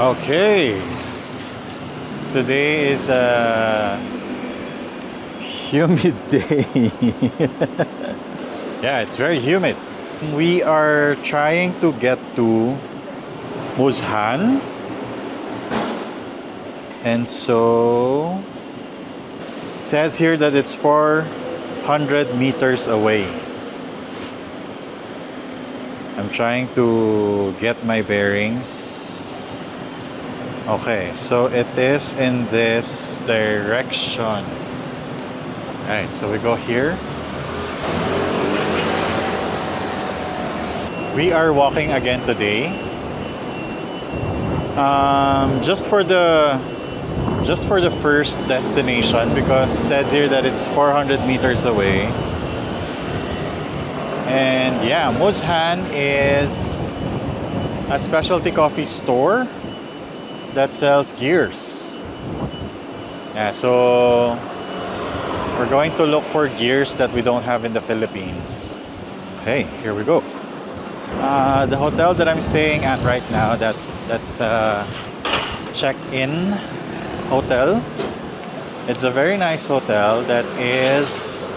Okay. Today is a humid day. yeah, it's very humid. We are trying to get to Muzhan. And so it says here that it's 400 meters away. I'm trying to get my bearings. Okay, so it is in this direction. Alright, so we go here. We are walking again today. Um, just for the just for the first destination because it says here that it's 400 meters away. And yeah, Muzhan is a specialty coffee store that sells gears. Yeah, so we're going to look for gears that we don't have in the Philippines. Okay, here we go. Uh, the hotel that I'm staying at right now, that that's a check-in hotel. It's a very nice hotel that is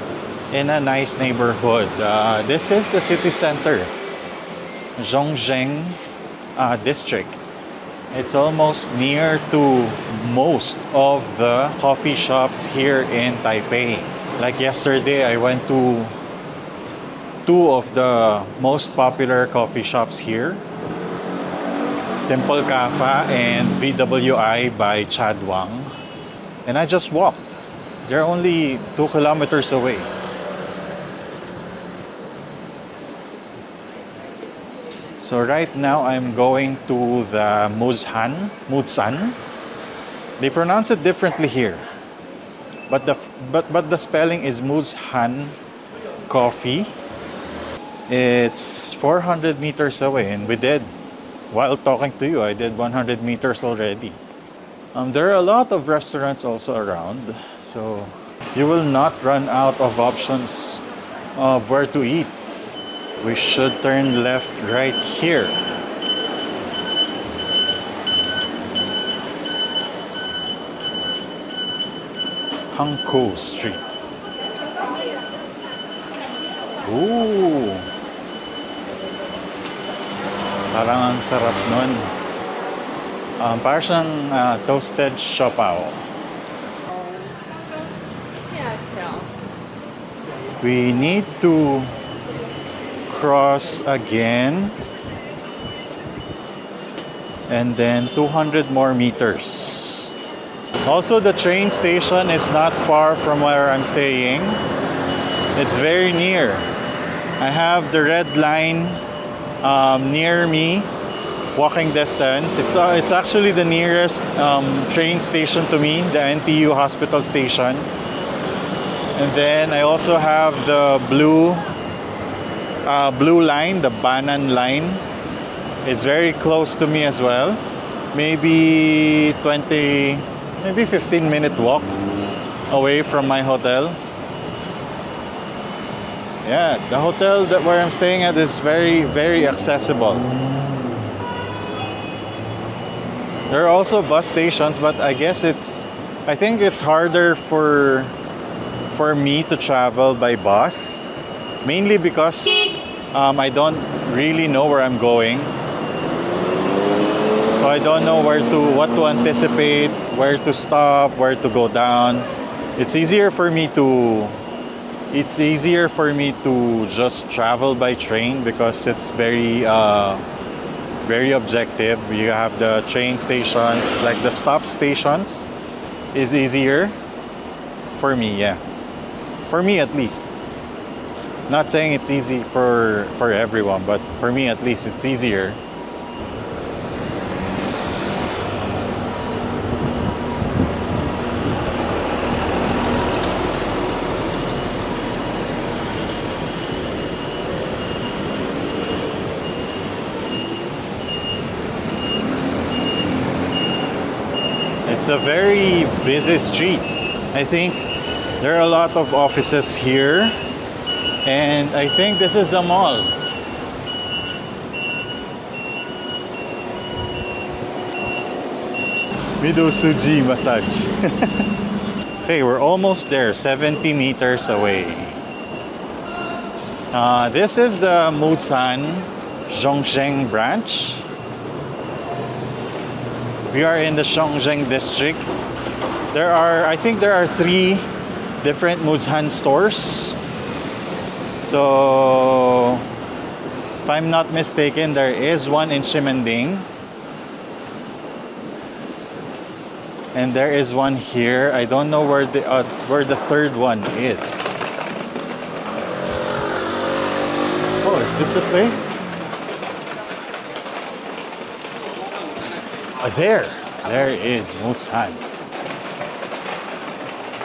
in a nice neighborhood. Uh, this is the city center, Zhongzheng uh, district. It's almost near to most of the coffee shops here in Taipei. Like yesterday, I went to two of the most popular coffee shops here. Simple Cafe and VWI by Chad Wang. And I just walked. They're only two kilometers away. So right now I'm going to the Muzhan, Muzan. They pronounce it differently here. But the but but the spelling is Muzhan Coffee. It's 400 meters away and we did while talking to you I did 100 meters already. Um, there are a lot of restaurants also around so you will not run out of options of where to eat we should turn left right here. Hankou Street. Ooh! Parang ang sarap nun. Um, parang siyang uh, toasted siopao. We need to cross again. And then 200 more meters. Also the train station is not far from where I'm staying. It's very near. I have the red line um, near me walking distance. It's uh, it's actually the nearest um, train station to me the NTU hospital station. And then I also have the blue uh, blue line, the Bannan line, is very close to me as well. Maybe 20, maybe 15 minute walk away from my hotel. Yeah, the hotel that where I'm staying at is very, very accessible. There are also bus stations, but I guess it's, I think it's harder for, for me to travel by bus mainly because um, I don't really know where I'm going. So I don't know where to what to anticipate, where to stop, where to go down. It's easier for me to it's easier for me to just travel by train because it's very uh, very objective. You have the train stations, like the stop stations is easier for me, yeah. For me at least. Not saying it's easy for for everyone, but for me at least it's easier. It's a very busy street. I think there are a lot of offices here and I think this is a mall. Mido Suji massage. okay, we're almost there, 70 meters away. Uh, this is the Musan Zhongzheng branch. We are in the Zhongzheng district. There are, I think there are three different Muzhan stores. So, if I'm not mistaken, there is one in Ximending. And there is one here. I don't know where the uh, where the third one is. Oh, is this the place? Oh, there. There is Mutsan.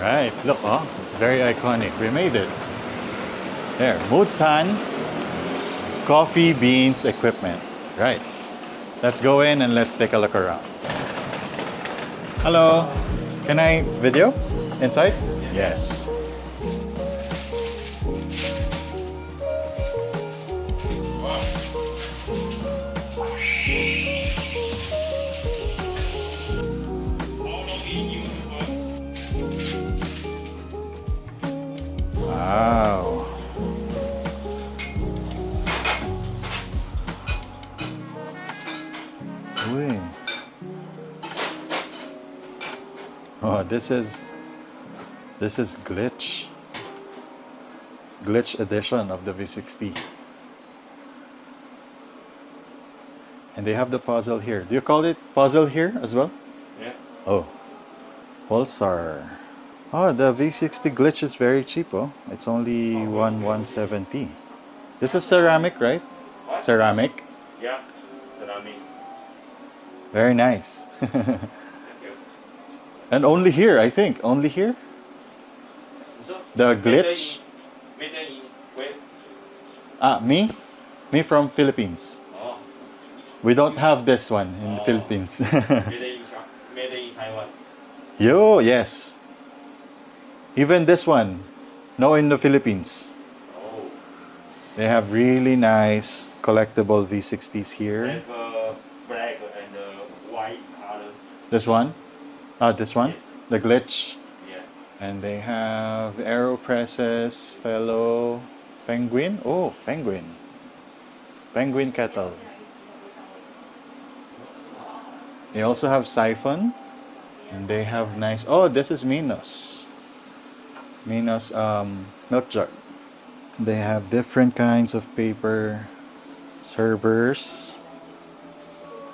Right. Look, oh, it's very iconic. We made it. There. Mutsan Coffee Beans Equipment. Right. Let's go in and let's take a look around. Hello. Can I video inside? Yes. Wow. This is this is glitch. Glitch edition of the V60. And they have the puzzle here. Do you call it puzzle here as well? Yeah. Oh. Pulsar. Oh, the V60 glitch is very cheap, oh. It's only one 170. This is ceramic, right? What? Ceramic. Yeah. Ceramic. Very nice. And only here, I think. Only here? The glitch? in- Made in where? Ah, me? Me from Philippines. Oh. We don't have this one in the Oh. Philippines. Made in China. Made in Taiwan. Yo, yes. Even this one. No in the Philippines. Oh. They have really nice collectible V60s here. Have uh, black and uh, white color. This one? Ah, this one? Yes. The glitch. Yeah. And they have AeroPresses, fellow penguin. Oh, penguin. Penguin kettle. They also have siphon. And they have nice. Oh, this is Minos. Minos um, milk jug. They have different kinds of paper servers.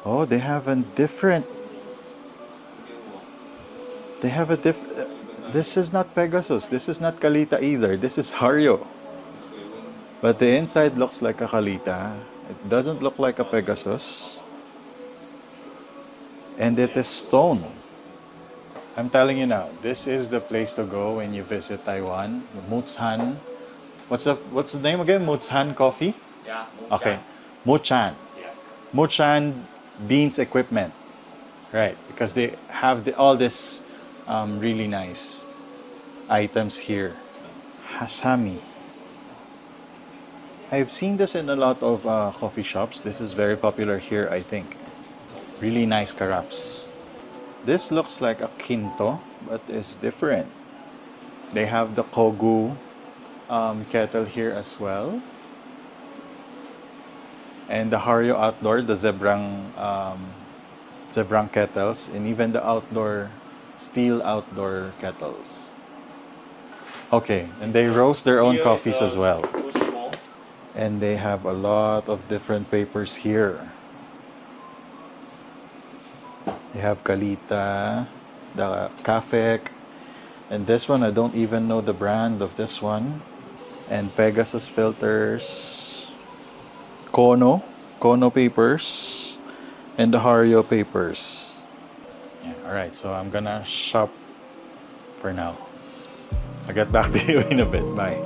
Oh, they have a different. They have a diff. This is not Pegasus. This is not Kalita either. This is Hario. But the inside looks like a Kalita. It doesn't look like a Pegasus. And it is stone. I'm telling you now, this is the place to go when you visit Taiwan. The Mutsan. What's the what's the name again? Mutsan Coffee? Yeah. Okay. Muchan. Yeah. Muchan Beans Equipment. Right, because they have the, all this um, really nice items here. Hasami. I've seen this in a lot of uh, coffee shops. This is very popular here, I think. Really nice carafes. This looks like a Kinto, but it's different. They have the Kogu um, kettle here as well and the Hario outdoor, the zebrang um, zebrang kettles, and even the outdoor steel outdoor kettles. Okay, and they roast their own coffees as well, and they have a lot of different papers here. They have Kalita, the Cafec, and this one I don't even know the brand of this one, and Pegasus filters. Kono, Kono papers, and the Hario papers. Yeah, all right, so I'm gonna shop for now. I'll get back to you in a bit. Bye.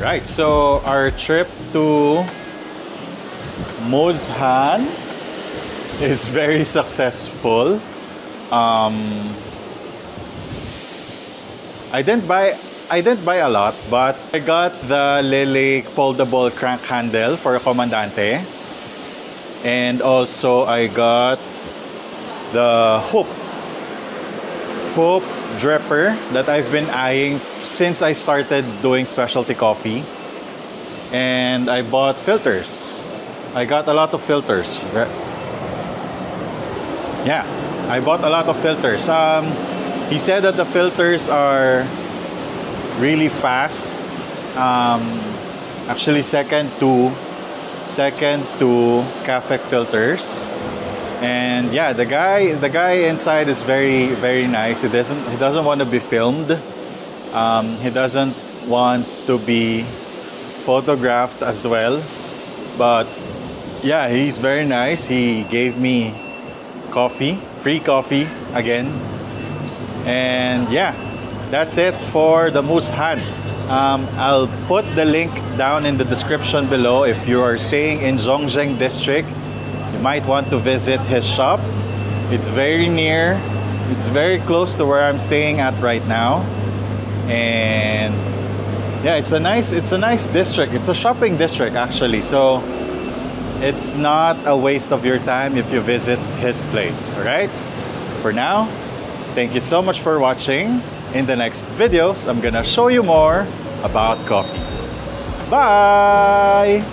Right, so our trip to Mozhan is very successful. Um, I didn't buy I didn't buy a lot, but I got the Lily foldable crank handle for Comandante. And also I got the hoop hoop dripper that I've been eyeing since I started doing specialty coffee. And I bought filters. I got a lot of filters. Yeah, I bought a lot of filters. Um, he said that the filters are really fast. Um, actually, second to second to Cafec filters. And yeah, the guy the guy inside is very very nice. He doesn't he doesn't want to be filmed. Um, he doesn't want to be photographed as well. But yeah, he's very nice. He gave me coffee, free coffee again. And yeah, that's it for the Moose Han. Um, I'll put the link down in the description below if you are staying in Zhongzheng district. You might want to visit his shop. It's very near. It's very close to where I'm staying at right now. And yeah, it's a nice it's a nice district. It's a shopping district actually. So it's not a waste of your time if you visit his place, all right? For now, thank you so much for watching. In the next videos, I'm gonna show you more about coffee. Bye!